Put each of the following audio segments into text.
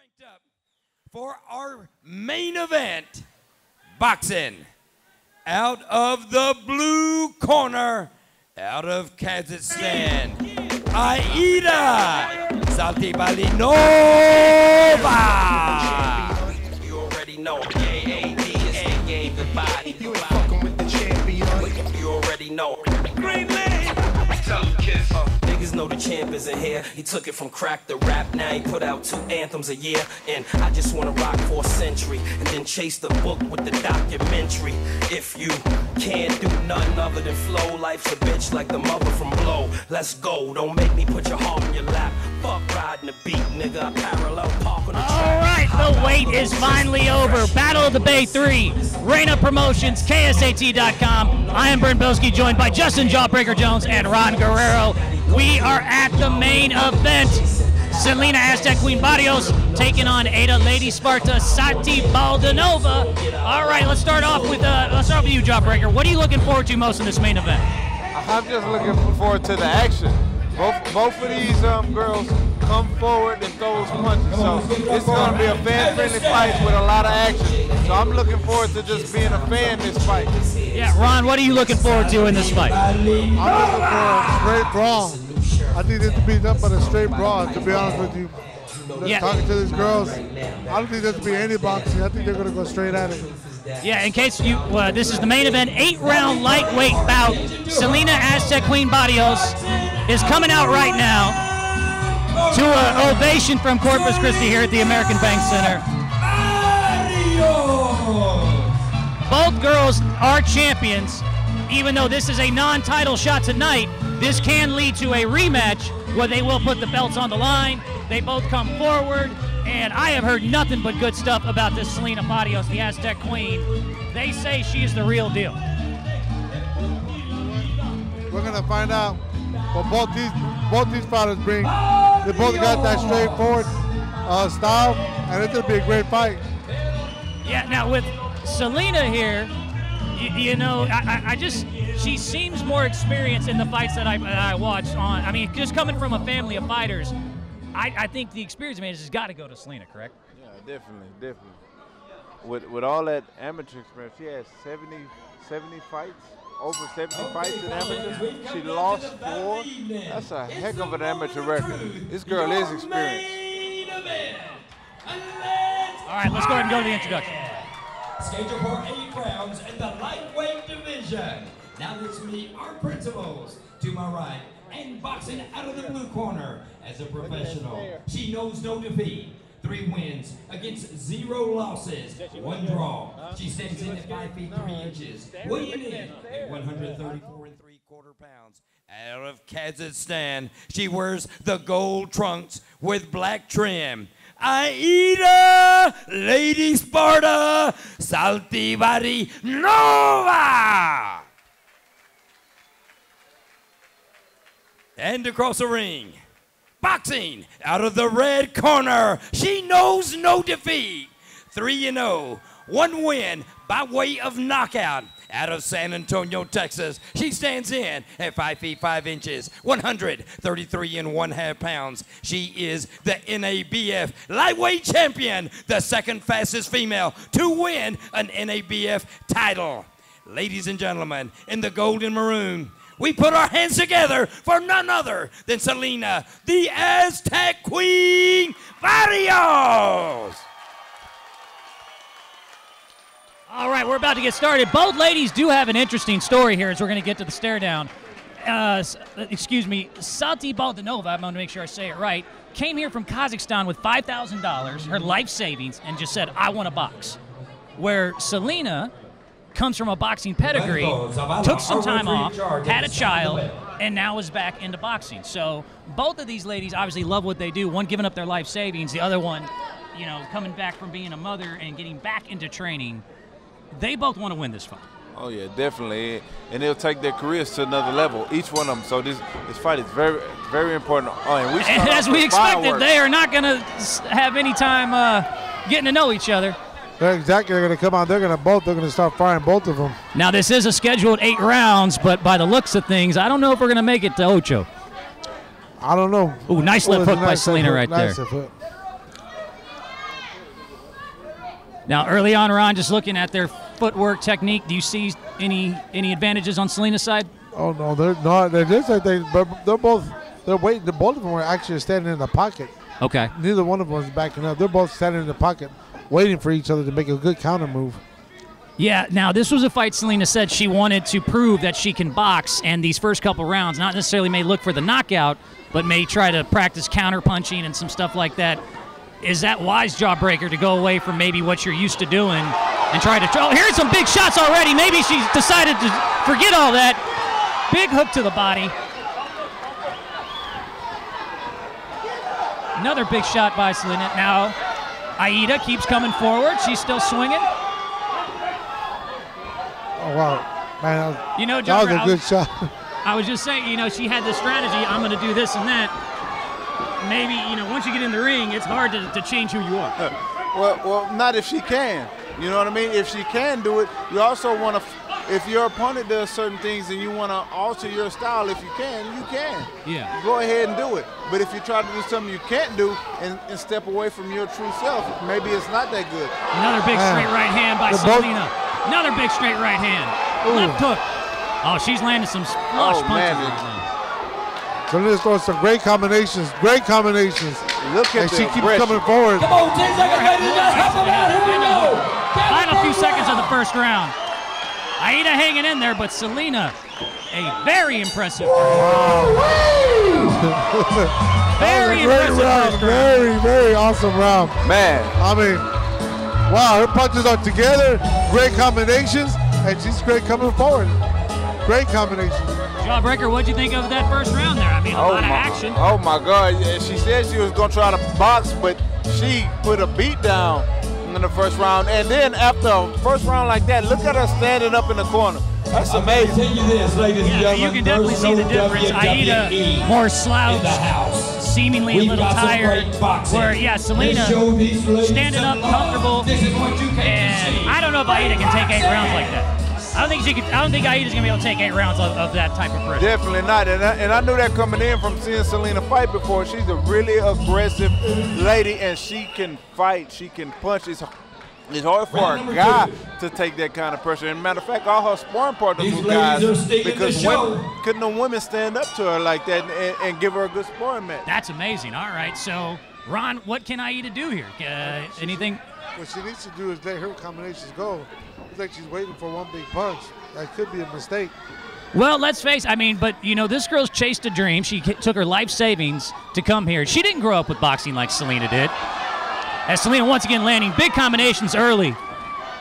Cranked up for our main event, boxing. Out of the blue corner, out of Kazakhstan, Aida Satybaldinova. You already know. AAD is the game, the body, the body. with the champion. You already know. Green kiss. Niggas know the champ isn't here. He took it from crack to rap. Now he put out two anthems a year. And I just wanna rock for a century. And then chase the book with the documentary. If you can't do nothing other than flow, life's a bitch like the mother from Blow. Let's go. Don't make me put your heart in your lap. Fuck riding the beat, nigga. Parallel park on the track. All right, the wait is finally over. Battle of the Bay 3, Reyna Promotions, KSAT.com. I am Brent Bilski, joined by Justin Jawbreaker Jones and Ron Guerrero. We are at the main event. Selina Aztec Queen Barrios taking on Ada Lady Sparta Satybaldinova. All right, let's start off with uh, let's start with you, Jawbreaker. What are you looking forward to most in this main event? I'm just looking forward to the action. Both both of these um, girls come forward and throw those punches, so it's going to be a fan-friendly fight with a lot of action. So I'm looking forward to just being a fan this fight. Yeah, Ron, what are you looking forward to in this fight? I'm looking for a great brawl. I think this will be nothing but a straight brawl, to be honest with you. Yeah. Talking to these girls, I don't think there's to be any boxing. I think they're going to go straight at it. Yeah, in case you, uh, this is the main event, eight-round lightweight bout. Selina Aztec Queen Barrios is coming out right now to an ovation from Corpus Christi here at the American Bank Center. Both girls are champions. Even though this is a non-title shot tonight, this can lead to a rematch where they will put the belts on the line. They both come forward, and I have heard nothing but good stuff about this Selina Barrios, the Aztec Queen. They say she is the real deal. We're going to find out what both these both these fighters bring. They both got that straightforward uh, style, and it's to be a great fight. Yeah, now with Selina here, you, you know, I, I, I just she seems more experienced in the fights that I, that I watched on. I mean, just coming from a family of fighters, I, I think the experience advantage has got to go to Selina, correct? Yeah, definitely, definitely. With with all that amateur experience, she has 70, 70 fights, over 70 fights in amateur. She lost four. That's a heck of an amateur record. This girl is experienced. All right, let's go ahead and go to the introduction. Scheduled for eight rounds in the lightweight division. Now let's meet our principals. To my right, and boxing out of the blue corner as a professional. She knows no defeat. Three wins against zero losses, one draw. She stands in at five feet three inches, weighing in at 134 and three quarter pounds. Out of Kazakhstan, she wears the gold trunks with black trim. Aida Lady Sparta Saltivari Nova! And across the ring, boxing out of the red corner, she knows no defeat. 3 and 0, one win by way of knockout. Out of San Antonio, Texas, she stands in at 5 feet 5 inches, 133 and 1 half pounds. She is the NABF lightweight champion, the second fastest female to win an NABF title. Ladies and gentlemen, in the gold and maroon, we put our hands together for none other than Selina, the Aztec Queen Barrios. All right, we're about to get started. Both ladies do have an interesting story here as we're going to get to the stare down. Uh, excuse me, Satybaldinova, I'm going to make sure I say it right, came here from Kazakhstan with $5,000, her life savings, and just said, I want a box. Where Selina comes from a boxing pedigree, took some time off, had a child, and now is back into boxing. So both of these ladies obviously love what they do. One giving up their life savings, the other one, you know, coming back from being a mother and getting back into training. They both want to win this fight. Oh yeah, definitely, and they'll take their careers to another level. Each one of them. So this this fight is very very important. Oh, and we And as we expected, fireworks. they are not going to have any time uh, getting to know each other. They're exactly. They're going to come out. They're going to both. They're going to start firing both of them. Now, this is a scheduled eight rounds, but by the looks of things, I don't know if we're going to make it to Ocho. I don't know. Ooh, nice left hook by nice Selina left right nice there. Now, early on, Ron, just looking at their footwork technique, do you see any any advantages on Selina's side? Oh no, they're not. They're just like they, but they're both. They're waiting. The both of them are actually standing in the pocket. Okay. Neither one of them is backing up. They're both standing in the pocket, waiting for each other to make a good counter move. Yeah, now this was a fight Selina said she wanted to prove that she can box, and these first couple rounds, not necessarily may look for the knockout, but may try to practice counter punching and some stuff like that. Is that wise jawbreaker to go away from maybe what you're used to doing and try to? Oh, here's some big shots already. Maybe she's decided to forget all that. Big hook to the body. Another big shot by Selina. Now, Aida keeps coming forward. She's still swinging. Oh wow, man, that was, You know, that was a I good was- shot. I was just saying, you know, she had the strategy. I'm going to do this and that. Maybe, you know, once you get in the ring, it's hard to, to change who you are. Uh, well, well, not if she can. You know what I mean? If she can do it, you also want to. If your opponent does certain things and you want to alter your style, if you can, you can. Yeah. Go ahead and do it. But if you try to do something you can't do and, and step away from your true self, maybe it's not that good. Another big Man. straight ah. right hand by They're Selina. Another big straight right hand. Ooh. Left hook. Oh, she's landing some flush Oh, punches man. right now. So let's some great combinations. Great combinations. Look at And the she keeps aggression. coming forward. Come on, 10 seconds, ladies and gentlemen. Help him out. Here we go. Final few seconds of the first round. Aida hanging in there, but Selina, a very impressive. very that was a great impressive round. round. Very, very awesome round. Man, I mean, wow, her punches are together. Great combinations, and she's great coming forward. Great combinations. Jawbreaker, what'd you think of that first round there? I mean, a oh, lot of action. Oh my God! Yeah, She said she was gonna try to box, but she put a beat down in the first round. And then after a first round like that, look at her standing up in the corner. That's I'm going to amazing. tell you this, ladies and gentlemen. you can definitely see the no difference. Aida WWE more in the slouched, house. seemingly a We've little got some tired. great boxing. Where yeah, Selina Let's show these ladies standing up, love. comfortable, This is what you came to and see. I don't know if Aida can take eight rounds like that. I don't think she could. I don't think Aida's gonna be able to take eight rounds of, of that type of pressure. Definitely not. And I, and I knew that coming in from seeing Selina fight before. She's a really aggressive lady, and she can fight. She can punch. It's, it's hard for Round a guy two. to take that kind of pressure. And matter of fact, all her sparring partners These were ladies guys are the because women, couldn't no women stand up to her like that and, and give her a good sparring match. That's amazing. All right, so Ron, what can Aida do here? Uh, anything? What she needs to do is let her combinations go. It's like she's waiting for one big punch. That could be a mistake. Well, let's face. I mean, but you know, this girl's chased a dream. She took her life savings to come here. She didn't grow up with boxing like Selina did. As Selina once again landing big combinations early,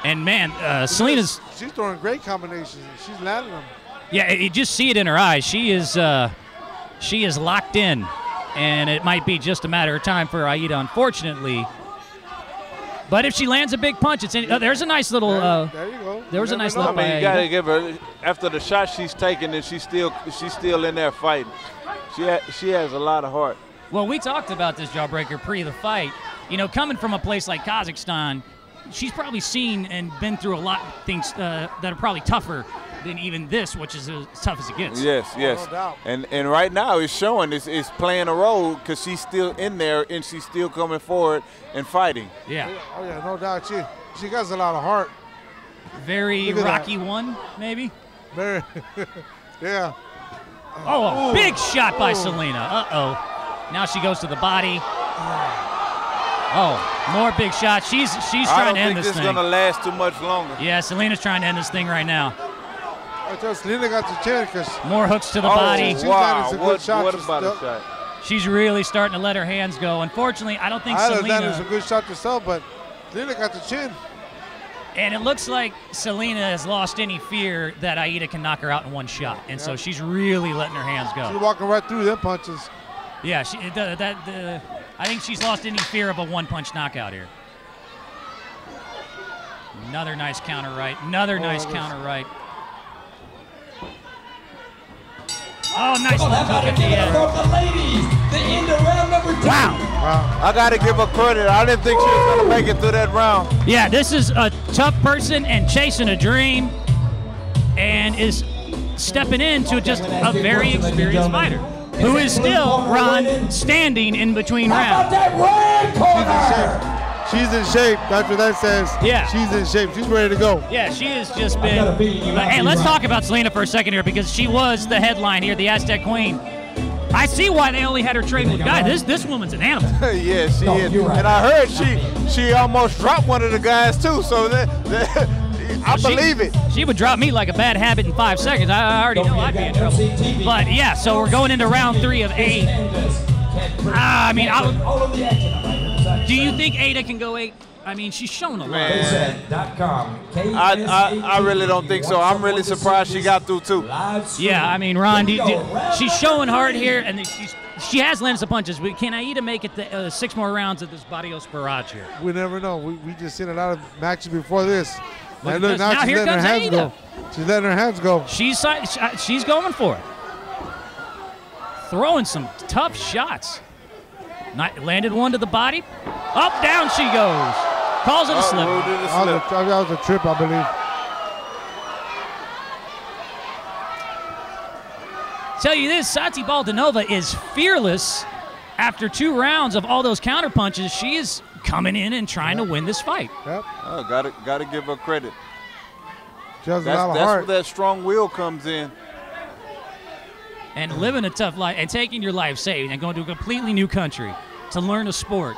and man, uh, Selina's She's throwing great combinations. She's landing them. Yeah, you just see it in her eyes. She is uh, she is locked in, and it might be just a matter of time for Aida, unfortunately. But if she lands a big punch, it's in, oh, there's a nice little. Uh, there you go. there was a nice never little- I mean, you gotta give her after the shot she's taking, and she's still she's still in there fighting. She ha- she has a lot of heart. well, we talked about this jawbreaker pre the fight. You know, coming from a place like Kazakhstan, she's probably seen and been through a lot of things uh, that are probably tougher than even this, which is as tough as it gets. Yes, yes. no doubt. And and right now it's showing it's, it's playing a role because she's still in there and she's still coming forward and fighting. Yeah, Oh yeah, no doubt. She she has a lot of heart. very Look at that. rocky one, maybe. Very. yeah. Oh, a big shot by Ooh. Selina. Uh oh. Now she goes to the body. Oh, more big shots. She's she's I trying don't to end think this this is gonna last too much longer. Yeah, Selina's trying to end this thing right now. I tell Selina got the chin because More hooks to the oh, body. She's wow! landed some good What, shots. what She's about a still- shot? She's really starting to let her hands go. Unfortunately, I don't think I landed Selina. some good shot herself, but Selina got the chin. And it looks like Selina has lost any fear that Aida can knock her out in one shot, and so she's really letting her hands go. She's walking right through them punches. Yeah, she, the, that the, I think she's lost any fear of a one-punch knockout here. Another nice counter right. Another Oh, nice counter right. Oh, nice Come on, how about at a the give it end. up for the ladies? The end of round number two. Wow. Wow. I gotta give her credit. I didn't think she was gonna make it through that round. Yeah, this is a tough person and chasing a dream, and is stepping into just a very experienced fighter, who is still Ron standing in between rounds. How rounds. about that red corner? She's in shape. That's what that says. Yeah. She's in shape. She's ready to go. Yeah, she has just been. got a feeling you might hey, be let's right. talk about Selina for a second here because she was the headline here, the Aztec Queen. I see why they only had her train with guys. This this woman's an animal. yeah, she No, is. right. And I heard she she almost dropped one of the guys too. So that, that I She- believe it. She would drop me like a bad habit in five seconds. I, I already Don't know I'd be in trouble. FCTV. But yeah, so we're going into round three of eight. Ah, I mean, I would- all of the action. I'm right here beside Do you think Ada can go eight? I mean, she's shown a lot. Man. I, I, I really don't think so. I'm really surprised she got through too. Yeah, I mean, Ron, do, do, we go. Round she's showing hard here, and she's she has landed some punches. But can Aida make it the, uh, six more rounds of this Barrios barrage here? We never know. We, we just seen a lot of matches before this. Look and look, now, Now she's here letting her hands Aida. go. She's letting her hands go. She's si- sh- uh, she's going for it, throwing some tough shots. Not, landed one to the body, up down she goes. Calls it a slip. who did the That was, a, that was a trip, I believe. Tell you this, Satybaldinova is fearless. After two rounds of all those counter punches, she is coming in and trying to win this fight. Yep. Oh, gotta gotta give her credit. She has a That's lot of that's heart. where that strong will comes in. and living a tough life and taking your life saved and going to a completely new country to learn a sport.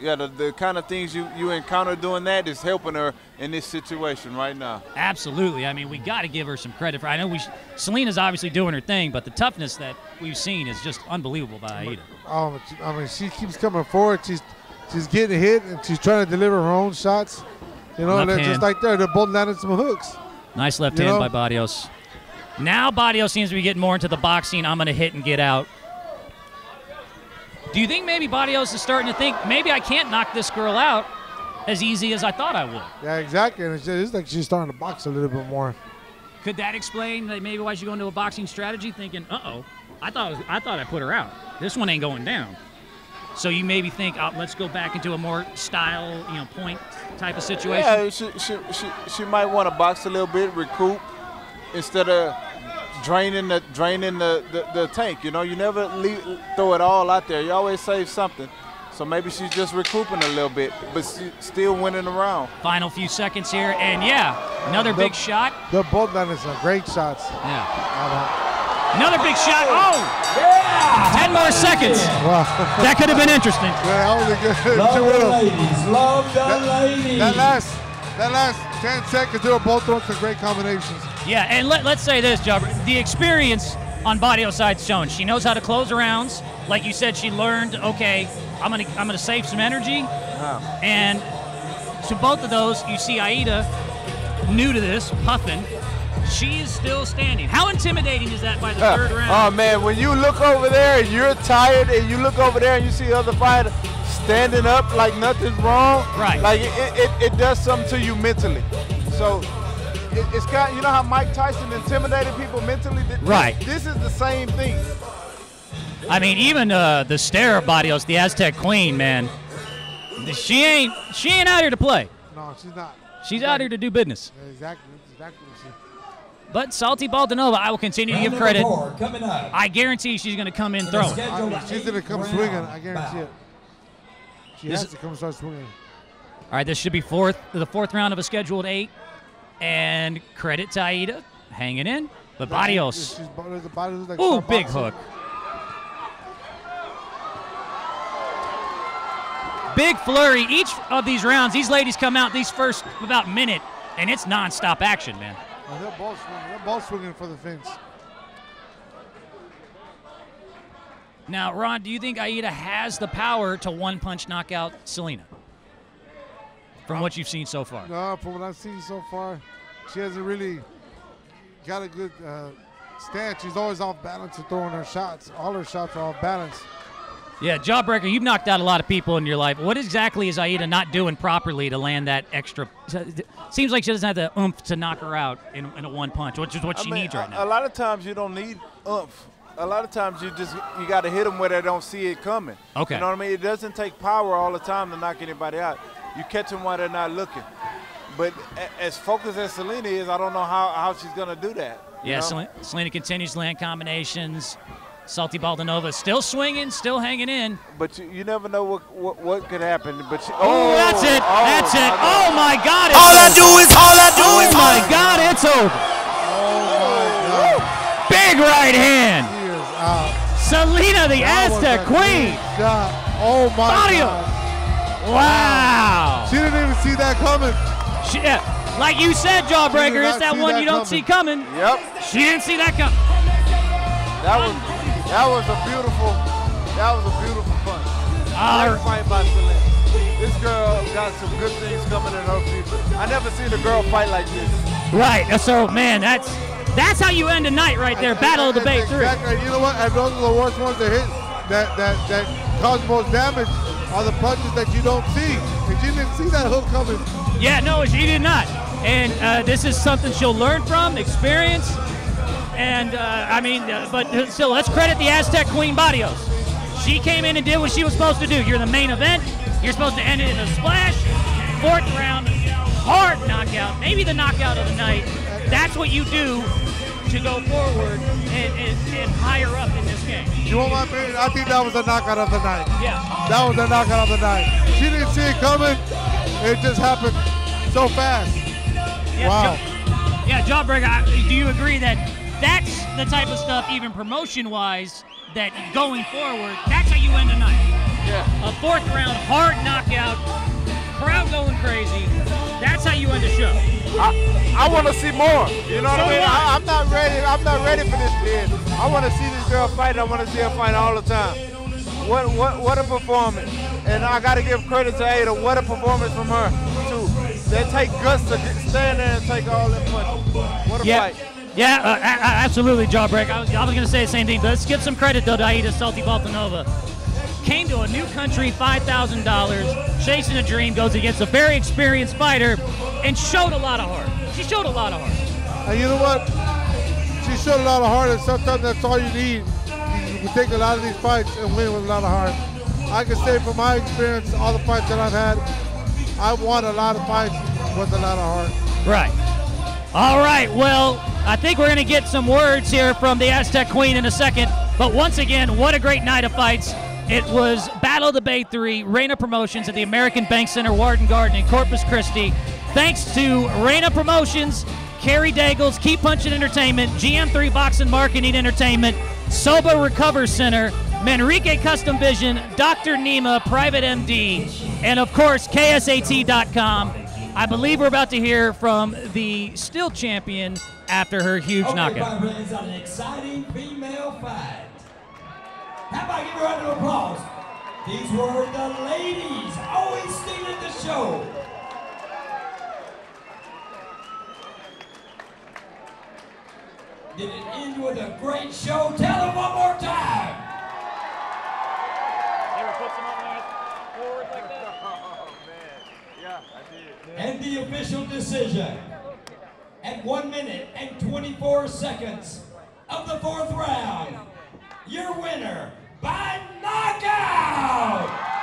Yeah, the, the kind of things you, you encounter doing that is helping her in this situation right now. Absolutely. I mean, we got to give her some credit for. I know we Selina's obviously doing her thing, but the toughness that we've seen is just unbelievable by Aida. Um, I mean, she keeps coming forward. She's she's getting hit and she's trying to deliver her own shots. You know, Left they're just like there. They're both landing some hooks. Nice left You hand know? by Barrios. Now Barrios seems to be getting more into the boxing. I'm going to hit and get out. Do you think maybe Barrios is starting to think maybe I can't knock this girl out as easy as I thought I would? Yeah, exactly. And it's, just, it's like she's starting to box a little bit more. Could that explain that maybe why she going into a boxing strategy thinking, uh oh, I thought was- I thought I put her out. This one ain't going down. So you maybe think, oh, let's go back into a more style, you know, point type of situation. Yeah, she, she, she, she might want to box a little bit, recoup, instead of draining the draining the, the, the tank. You know, you never leave, throw it all out there. You always save something. So maybe she's just recouping a little bit, but still winning the round. Final few seconds here, and yeah, another big shot. They're both landing some great shots. Yeah, another big shot. Oh, oh, Yeah! 10 more seconds. wow. That could have been interesting. Yeah, that was a good Love two the of them. ladies. Love the ladies. That last, that last 10 seconds, they were both throwing some great combinations. Yeah, and let, let's say this, Jobber. The experience on Barrios' side's shown. She knows how to close rounds. Like you said, she learned, okay, I'm gonna I'm gonna save some energy. Uh-huh. And to both of those, you see Aida, new to this, puffing. She is still standing. How intimidating is that by the third round? oh man, when you look over there and you're tired, and you look over there and you see the other fighter standing up like nothing's wrong, Right. Like it, it, it does something to you mentally. So it, it's kind. Of, you know how Mike Tyson intimidated people mentally. Th- this- Right. This is the same thing. I mean, even uh, the stare of Barrios, the Aztec Queen, man. She ain't she ain't out here to play. No, she's not. She's out here to do business. Exactly. Exactly what she But Satybaldinova, I will continue to give credit. four coming up. I guarantee she's going to come in In a throwing. I mean, she's gonna come eight-round swinging. I guarantee bout. it. She This- has to come start swinging. All right, this should be fourth, the fourth round of a scheduled eight, and credit to Aida hanging in. But Barrios, She's, she's, the body like ooh, big boxing. hook. Big flurry. Each of these rounds, these ladies come out these first about minute, and it's nonstop action, man. They're both swinging. They're both swinging for the fence. Now, Ron, do you think Aida has the power to one punch knock out Selena? From what you've seen so far. No, from what I've seen so far, she hasn't really got a good uh, stance. She's always off balance and throwing her shots. All her shots are off balance. Yeah, Jawbreaker, you've knocked out a lot of people in your life. What exactly is Aida not doing properly to land that extra? Seems like she doesn't have the oomph to knock her out in, in a one punch, which is what she I mean, needs right now. A lot of times you don't need oomph. A lot of times you just you got to hit them where they don't see it coming. Okay. You know what I mean? It doesn't take power all the time to knock anybody out. You catch them while they're not looking. But a- as focused as Selina is, I don't know how, how she's gonna do that. you yeah, know? Selina, Selina continues to land combinations. Satybaldinova still swinging, still hanging in. But you, you never know what, what what could happen. But you, oh, oh, that's it. oh, that's it. Oh God. my God. It's All I do is, all I do Oh is, my God, it's over. Oh my God! big right hand. Out. Selina, the That Aztec Queen. Shot. Oh my Barrios. God. Wow. She didn't even see that coming. She, yeah, like you said, Jawbreaker, it's that one that you don't see coming. Yep, She didn't see that coming. that was that was a beautiful that was a beautiful punch. Next fight by Selina. This girl got some good things coming in her future. I never seen a girl fight like this. Right. So, man, that's that's how you end a night right there. Battle of the Bay That's Three. Exactly. You know what? And those are the worst ones to hit. That that that cause most damage are the punches that you don't see. And you didn't see that hook coming. Yeah, no, she did not. And uh, this is something she'll learn from, experience. And uh, I mean, uh, but uh, still, let's credit the Aztec Queen Barrios. She came in and did what she was supposed to do. You're the main event. You're supposed to end it in a splash. Fourth round, hard knockout, maybe the knockout of the night. That's what you do to go forward and, and, and higher up in this game. You want my opinion? I think that was the knockout of the night. Yeah. That was the knockout of the night. She didn't see it coming. It just happened so fast. Yeah, Wow. Jaw- yeah, Jawbreaker, I- do you agree that that's the type of stuff, even promotion-wise, that going forward, that's how you end a night? Yeah. A fourth round, hard knockout, crowd going crazy. That's how you end the show. I, I want to see more. You know what So I mean? what? I, I'm not ready. I'm not ready for this kid. I want to see this girl fight. I want to see her fight all the time. What what what a performance! And I got to give credit to Ada. What a performance from her too. They take guts to stand there and take all that punches. What a Yeah. fight! Yeah, uh, absolutely, Jawbreaker. I was, I was going to say the same thing, but let's give some credit, though, to Aida Satybaldinova. Came to a new country, $5,000, chasing a dream, goes against a very experienced fighter, and showed a lot of heart. She showed a lot of heart. And you know what? She showed a lot of heart, and sometimes that's all you need. You, can take a lot of these fights and win with a lot of heart. I can say from my experience, all the fights that I've had, I've won a lot of fights with a lot of heart. Right. All right. Well, I think we're going to get some words here from the Aztec Queen in a second. But once again, what a great night of fights. It was Battle of the Bay 3, Reyna Promotions at the American Bank Center, Water Garden in Corpus Christi. Thanks to Reyna Promotions, Kerry Dagles, Keep Punching Entertainment, GM3 Boxing Marketing Entertainment, Soba Recover Center, Manrique Custom Vision, Dr. Nima, Private MD, and of course, KSAT.com. I believe we're about to hear from the still champion after her huge Okay, knockout. my friends, an exciting female fight. How about give a round of applause? These were the ladies always stealing the show. Did it end with a great show? Tell them one more time. Oh man, yeah, I did. And the official decision at 1 minute and 24 seconds of the fourth round, your winner by knockout,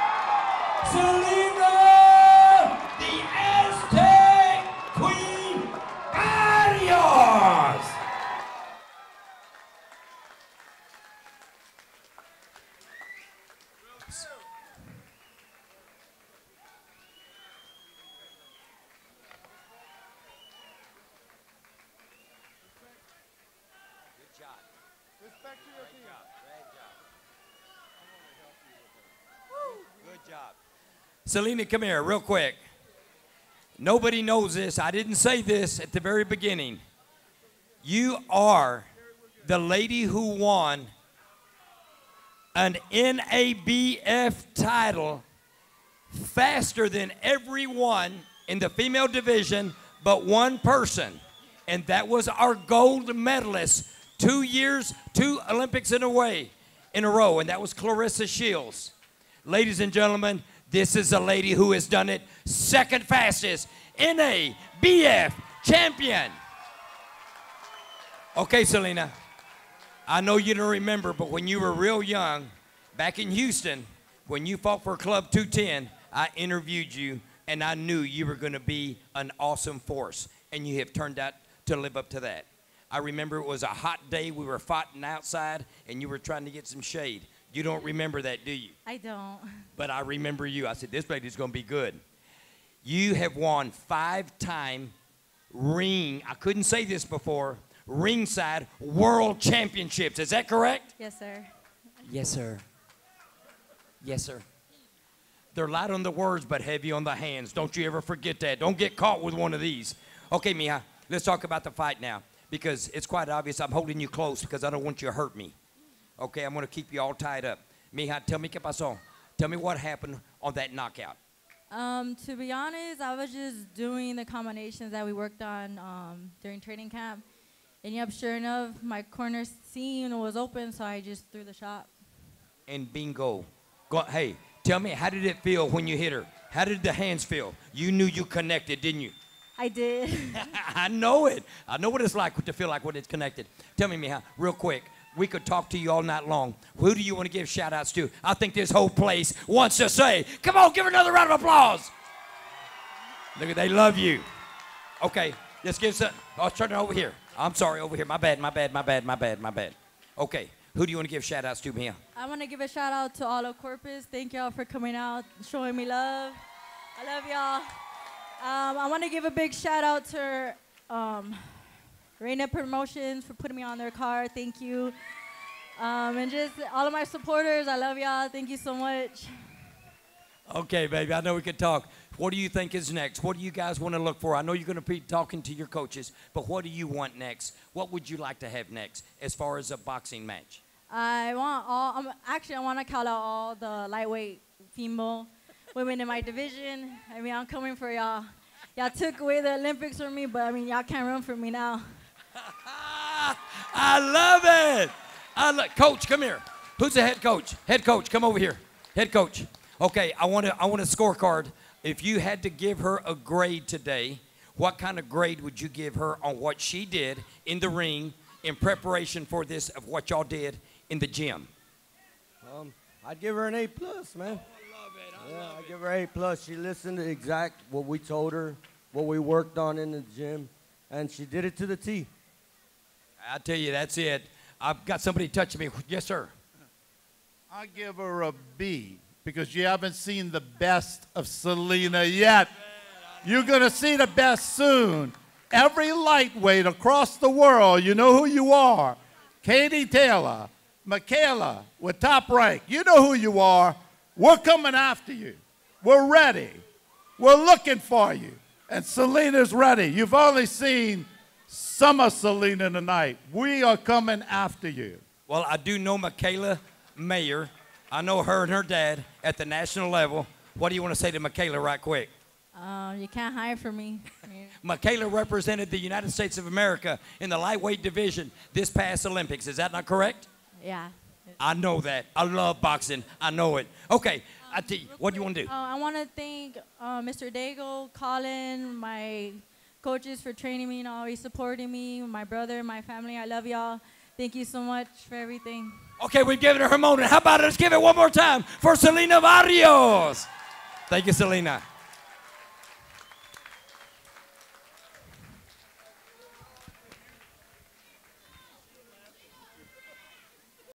Selina, come here, real quick. Nobody knows this. I didn't say this at the very beginning. You are the lady who won an NABF title faster than everyone in the female division but one person. And that was our gold medalist two years, two Olympics in a way, in a row, and that was Claressa Shields. Ladies and gentlemen, this is a lady who has done it second fastest NABF champion. Okay, Selina. I know you don't remember, but when you were real young, back in Houston, when you fought for Club 210, I interviewed you and I knew you were going to be an awesome force, and you have turned out to live up to that. I remember it was a hot day. We were fighting outside, and you were trying to get some shade. You don't remember that, do you? I don't. But I remember you. I said, this lady's going to be good. You have won five time ring, I couldn't say this before, ringside world championships. Is that correct? Yes, sir. Yes, sir. Yes, sir. They're light on the words, but heavy on the hands. Don't you ever forget that. Don't get caught with one of these. Okay, Mia, let's talk about the fight now because it's quite obvious I'm holding you close because I don't want you to hurt me. Okay, I'm going to keep you all tied up. Mija, tell me qué pasó. Tell me what happened on that knockout. Um, to be honest, I was just doing the combinations that we worked on um, during training camp. And yep, sure enough, my corner seam was open, so I just threw the shot. And bingo. Go, hey, tell me, how did it feel when you hit her? How did the hands feel? You knew you connected, didn't you? I did. I know it. I know what it's like to feel like when it's connected. Tell me, Mija, real quick. We could talk to you all night long. Who do you want to give shout outs to? I think this whole place wants to say, come on, give another round of applause. Look at, they love you. Okay, let's give some. I'll turn it over here. I'm sorry, over here. My bad, my bad, my bad, my bad, my bad. Okay, who do you want to give shout outs to, Mia? I want to give a shout out to all of Corpus. Thank y'all for coming out, showing me love. I love y'all. Um, I want to give a big shout out to um, Reyna Promotions for putting me on their card. Thank you. Um, and just all of my supporters, I love y'all. Thank you so much. Okay, baby, I know we could talk. What do you think is next? What do you guys want to look for? I know you're going to be talking to your coaches, but what do you want next? What would you like to have next as far as a boxing match? I want all, um, actually, I want to call out all the lightweight female women in my division. I mean, I'm coming for y'all. Y'all took away the Olympics from me, but I mean, y'all can't run from me now. I love it. I lo- coach, come here. Who's the head coach? Head coach, come over here. Head coach. Okay, I want to. I want a scorecard. If you had to give her a grade today, what kind of grade would you give her on what she did in the ring in preparation for this of what y'all did in the gym? Um, I'd give her an A plus, man. I love it. Yeah, I'd give her an A plus. She listened to exact what we told her, what we worked on in the gym, and she did it to the T. I tell you, that's it. I've got somebody touching me. Yes, sir. I give her a B because you haven't seen the best of Selina yet. You're going to see the best soon. Every lightweight across the world, you know who you are. Katie Taylor, Mikaela with top rank. You know who you are. We're coming after you. We're ready. We're looking for you. And Selina's ready. You've only seen some of Selina tonight. We are coming after you. Well, I do know Mikaela Mayer. I know her and her dad at the national level. What do you want to say to Mikaela right quick? Um, you can't hide from me. Mikaela represented the United States of America in the lightweight division this past Olympics. Is that not correct? Yeah. I know that. I love boxing. I know it. Okay, I tell you, what do you want to do? Uh, I want to thank uh, Mr. Daigle, Colin, my coaches for training me and always supporting me, my brother, my family. I love y'all. Thank you so much for everything. Okay, we've given her her moment. How about it? let's give it one more time for Selina Barrios. Thank you, Selina.